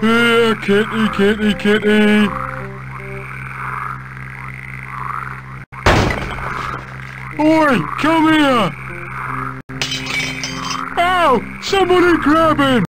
Here, kitty, kitty, kitty. Oi, come here! Ow! Somebody grab him!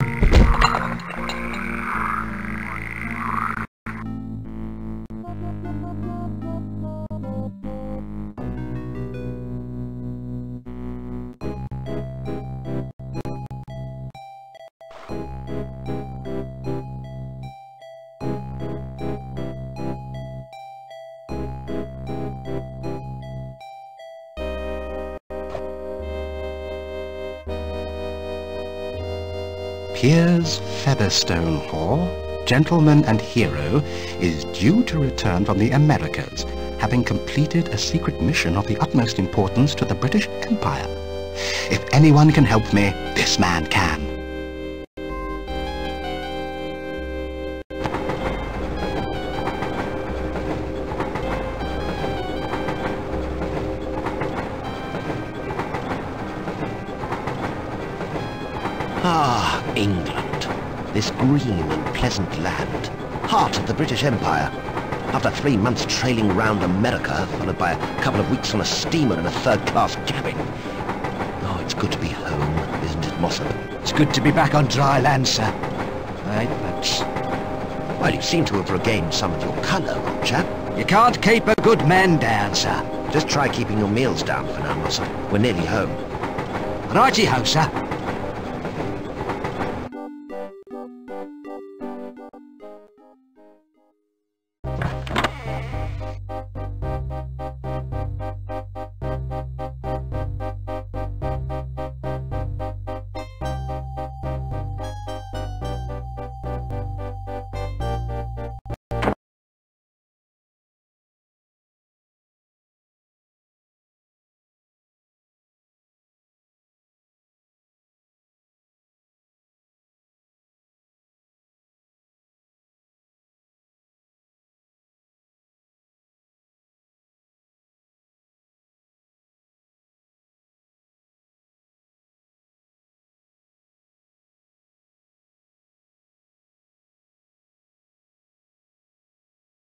Piers Featherstone Hall, gentleman and hero, is due to return from the Americas, having completed a secret mission of the utmost importance to the British Empire. If anyone can help me, this man can. Ah, England. This green and pleasant land. Heart of the British Empire. After three months trailing round America, followed by a couple of weeks on a steamer in a third-class cabin. Oh, it's good to be home, isn't it, Mossop? It's good to be back on dry land, sir. Right, thanks. Well, you seem to have regained some of your colour, old chap. You can't keep a good man down, sir. Just try keeping your meals down for now, Mossop. We're nearly home. Righty-ho, sir.